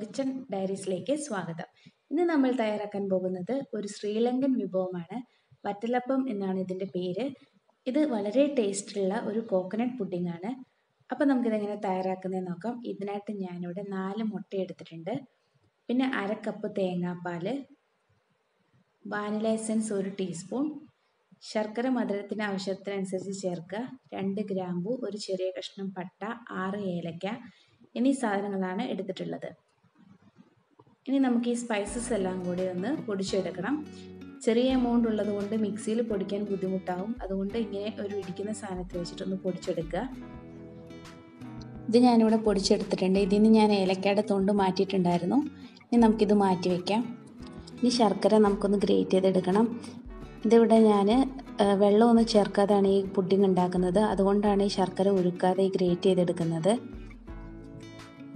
Kitchen ഡയറീസിലേക്ക് സ്വാഗതം. ഇന്ന് നമ്മൾ തയ്യാറാക്കാൻ പോകുന്നത് ഒരു ശ്രീലങ്കൻ വിഭവമാണ്. വറ്റലപ്പം എന്നാണ് ഇതിന്റെ പേര്. ഇത് വളരെ ടേസ്റ്റുള്ള ഒരു കോക്കനട്ട് പുഡിംഗ് ആണ്. അപ്പോൾ നമുക്കിതെങ്ങനെ തയ്യാറാക്കുന്നത് നോക്കാം. ഇതിനായിട്ട് ഞാനിവിടെ നാല് മുട്ട എടുത്തിട്ടുണ്ട്. പിന്നെ അര കപ്പ് തേങ്ങാപ്പാൽ വാനില എസൻസ് ഒരു ടീസ്പൂൺ ശർക്കര മധുരത്തിന് ആവശ്യത്തിനനുസരിച്ച് ചേർക്കുക. രണ്ട് ഗ്രാമ്പു ഒരു ചെറിയ കഷ്ണം പട്ട ആറ് ഏലക്ക എന്നീ സാധനങ്ങളാണ് എടുത്തിട്ടുള്ളത്. ഇനി നമുക്ക് ഈ സ്പൈസസ് എല്ലാം കൂടി ഒന്ന് പൊടിച്ചെടുക്കണം. ചെറിയ എമൗണ്ട് ഉള്ളത് കൊണ്ട് മിക്സിയിൽ പൊടിക്കാൻ ബുദ്ധിമുട്ടാവും. അതുകൊണ്ട് ഇങ്ങനെ ഒരു ഇടിക്കുന്ന സാധനത്തിൽ വെച്ചിട്ടൊന്ന് പൊടിച്ചെടുക്കുക. ഇത് ഞാനിവിടെ പൊടിച്ചെടുത്തിട്ടുണ്ട്. ഇതിൽ നിന്ന് ഞാൻ ഏലക്കയുടെ തൊണ്ട് മാറ്റിയിട്ടുണ്ടായിരുന്നു. ഇനി നമുക്കിത് മാറ്റി വയ്ക്കാം ഇനി ശർക്കര നമുക്കൊന്ന് ഗ്രേറ്റ് ചെയ്തെടുക്കണം. ഇതിവിടെ ഞാൻ വെള്ളമൊന്നും ചേർക്കാതെയാണ് ഈ പുഡിംഗ് ഉണ്ടാക്കുന്നത്. അതുകൊണ്ടാണ് ഈ ശർക്കര ഉരുക്കാതെ ഗ്രേറ്റ് ചെയ്തെടുക്കുന്നത്.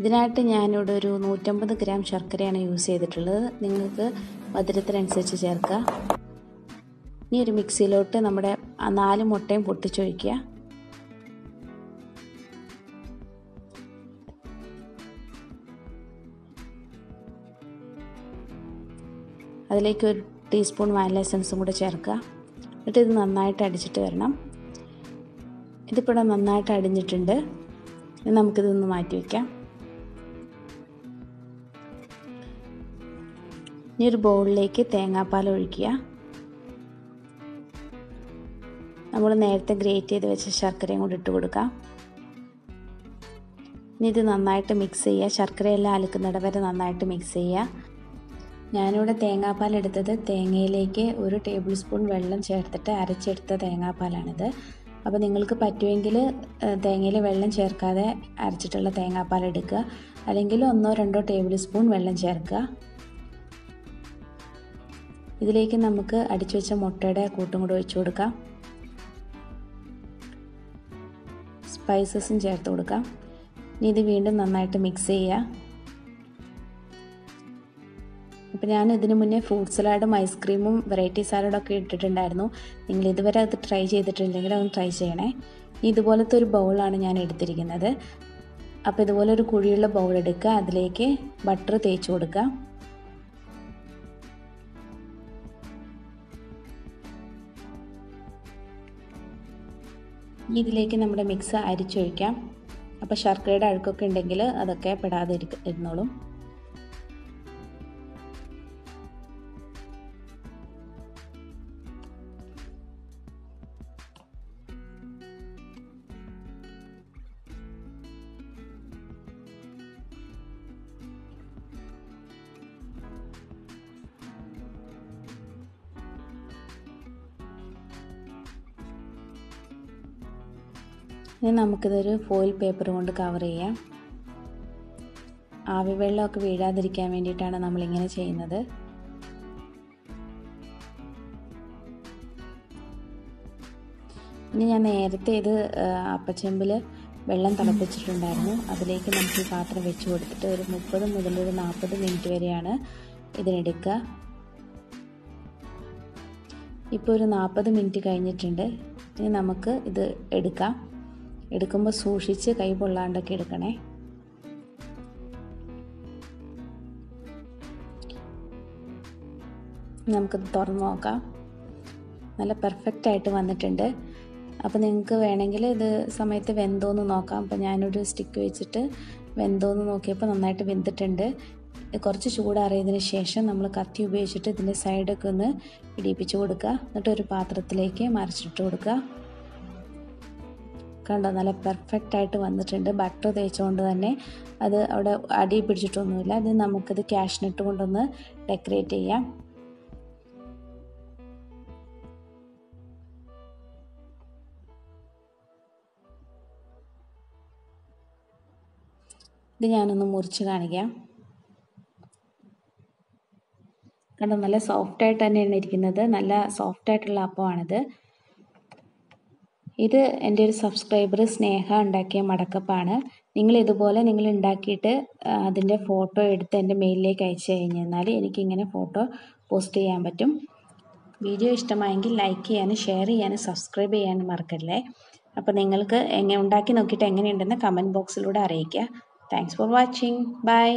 ഇതിനായിട്ട് ഞാനിവിടെ ഒരു നൂറ്റമ്പത് ഗ്രാം ശർക്കരയാണ് യൂസ് ചെയ്തിട്ടുള്ളത്. നിങ്ങൾക്ക് മധുരത്തിനനുസരിച്ച് ചേർക്കുക ഇനി ഒരു മിക്സിയിലോട്ട് നമ്മുടെ നാല് മുട്ടയും പൊട്ടിച്ചൊഴിക്കുക അതിലേക്ക് ഒരു ടീസ്പൂൺ വാനില എസൻസും കൂടെ ചേർക്കുക. എന്നിട്ട് ഇത് നന്നായിട്ട് അടിച്ചിട്ട് വരണം. ഇതിപ്പോൾ നന്നായിട്ട് അടിഞ്ഞിട്ടുണ്ട്. നമുക്കിതൊന്ന് മാറ്റി വയ്ക്കാം ഇനി ഒരു ബൗളിലേക്ക് തേങ്ങാപ്പാൽ ഒഴിക്കുക. നമ്മൾ നേരത്തെ ഗ്രേറ്റ് ചെയ്ത് വെച്ച ശർക്കരയും കൂടി ഇട്ട് കൊടുക്കാം. ഇനി ഇത് നന്നായിട്ട് മിക്സ് ചെയ്യുക. ശർക്കരയെല്ലാം അലക്കുന്നിട വരെ നന്നായിട്ട് മിക്സ് ചെയ്യുക. ഞാനിവിടെ തേങ്ങാപ്പാൽ എടുത്തത് തേങ്ങയിലേക്ക് ഒരു ടേബിൾ സ്പൂൺ വെള്ളം ചേർത്തിട്ട് അരച്ചെടുത്ത തേങ്ങാപ്പാലാണിത്. അപ്പോൾ നിങ്ങൾക്ക് പറ്റുമെങ്കിൽ തേങ്ങയിൽ വെള്ളം ചേർക്കാതെ അരച്ചിട്ടുള്ള തേങ്ങാപ്പാൽ എടുക്കുക. അല്ലെങ്കിൽ ഒന്നോ രണ്ടോ ടേബിൾ സ്പൂൺ വെള്ളം ചേർക്കുക. ഇതിലേക്ക് നമുക്ക് അടിച്ചു വെച്ച മുട്ടയുടെ കൂട്ടും കൂടെ ഒഴിച്ചു കൊടുക്കാം. സ്പൈസസും ചേർത്ത് കൊടുക്കാം. ഇനി ഇത് വീണ്ടും നന്നായിട്ട് മിക്സ് ചെയ്യുക. അപ്പോൾ ഞാൻ ഇതിനു മുന്നേ ഫ്രൂട്ട് സലാഡും ഐസ്ക്രീമും വെറൈറ്റി സാലഡൊക്കെ ഇട്ടിട്ടുണ്ടായിരുന്നു. നിങ്ങൾ ഇതുവരെ അത് ട്രൈ ചെയ്തിട്ടില്ലെങ്കിൽ ഒന്ന് ട്രൈ ചെയ്യണേ. ഇതുപോലത്തെ ഒരു ബൗളാണ് ഞാൻ എടുത്തിരിക്കുന്നത്. അപ്പോൾ ഇതുപോലെ ഒരു കുഴിയുള്ള ബൗൾ എടുക്കുക. അതിലേക്ക് ബട്ടർ തേച്ച് കൊടുക്കുക. ഇതിലേക്ക് നമ്മുടെ മിക്സ് അരിച്ചൊഴിക്കാം. അപ്പോൾ ശർക്കരയുടെ അഴുക്കൊക്കെ ഉണ്ടെങ്കിൽ അതൊക്കെ പെടാതെ ഇരുന്നോളും. ഇനി നമുക്കിതൊരു ഫോയിൽ പേപ്പർ കൊണ്ട് കവർ ചെയ്യാം. ആവി വെള്ളമൊക്കെ വീഴാതിരിക്കാൻ വേണ്ടിയിട്ടാണ് നമ്മളിങ്ങനെ ചെയ്യുന്നത്. ഇനി ഞാൻ നേരത്തെ ഇത് അപ്പച്ചെമ്പിൽ വെള്ളം തിളപ്പിച്ചിട്ടുണ്ടായിരുന്നു. അതിലേക്ക് നമുക്ക് ഈ പാത്രം വെച്ച് കൊടുത്തിട്ട് ഒരു മുപ്പത് മുതൽ ഒരു നാൽപ്പത് മിനിറ്റ് വരെയാണ് ഇതിനെടുക്കുക. ഇപ്പോൾ ഒരു നാൽപ്പത് മിനിറ്റ് കഴിഞ്ഞിട്ടുണ്ട്. ഇനി നമുക്ക് ഇത് എടുക്കാം. എടുക്കുമ്പോൾ സൂക്ഷിച്ച് കൈ പൊള്ളാണ്ടൊക്കെ എടുക്കണേ. നമുക്കത് തുറന്ന് നോക്കാം. നല്ല പെർഫെക്റ്റ് ആയിട്ട് വന്നിട്ടുണ്ട്. അപ്പോൾ നിങ്ങൾക്ക് വേണമെങ്കിൽ ഇത് സമയത്ത് വെന്തോന്ന് നോക്കാം. അപ്പോൾ ഞാനൊരു സ്റ്റിക്ക് വെച്ചിട്ട് വെന്തോന്ന് നോക്കിയപ്പോൾ നന്നായിട്ട് വെന്തിട്ടുണ്ട്. കുറച്ച് ചൂടാറിയതിന് ശേഷം നമ്മൾ കത്തി ഉപയോഗിച്ചിട്ട് ഇതിന്റെ സൈഡൊക്കെ ഒന്ന് ഇടിപ്പിച്ച് കൊടുക്കുക. എന്നിട്ട് ഒരു പാത്രത്തിലേക്ക് മറിച്ചിട്ട് കൊടുക്കുക. കണ്ടോ? നല്ല പെർഫെക്റ്റ് ആയിട്ട് വന്നിട്ടുണ്ട്. ബട്ടർ തേച്ചുകൊണ്ട് തന്നെ അത് അവിടെ അടി പിടിച്ചിട്ടൊന്നുമില്ല. അത് നമുക്കത് ക്യാഷിനിട്ട് കൊണ്ടൊന്ന് ഡെക്കറേറ്റ് ചെയ്യാം. ഇത് ഞാനൊന്ന് മുറിച്ച് കാണിക്കാം. കണ്ടോ? നല്ല സോഫ്റ്റ് ആയിട്ട് തന്നെയാണ് ഇരിക്കുന്നത്. നല്ല സോഫ്റ്റ് ആയിട്ടുള്ള അപ്പമാണിത്. ഇത് എന്റെ ഒരു സബ്സ്ക്രൈബർ സ്നേഹ ഉണ്ടാക്കിയ മടക്കപ്പാണ്. നിങ്ങൾ ഇതുപോലെ നിങ്ങൾ ഉണ്ടാക്കിയിട്ട് അതിന്റെ ഫോട്ടോ എടുത്ത് എന്റെ മെയിലിലേക്ക് അയച്ചു കഴിഞ്ഞാൽ എനിക്കിങ്ങനെ ഫോട്ടോ പോസ്റ്റ് ചെയ്യാൻ പറ്റും. വീഡിയോ ഇഷ്ടമായെങ്കിൽ ലൈക്ക് ചെയ്യാനും ഷെയർ ചെയ്യാനും സബ്സ്ക്രൈബ് ചെയ്യാനും മറക്കല്ലേ? അപ്പോൾ നിങ്ങൾക്ക് എങ്ങനെ ഉണ്ടാക്കി നോക്കിയിട്ട് എങ്ങനെയുണ്ടെന്ന് കമന്റ് ബോക്സിലൂടെ അറിയിക്കുക. Thanks for watching bye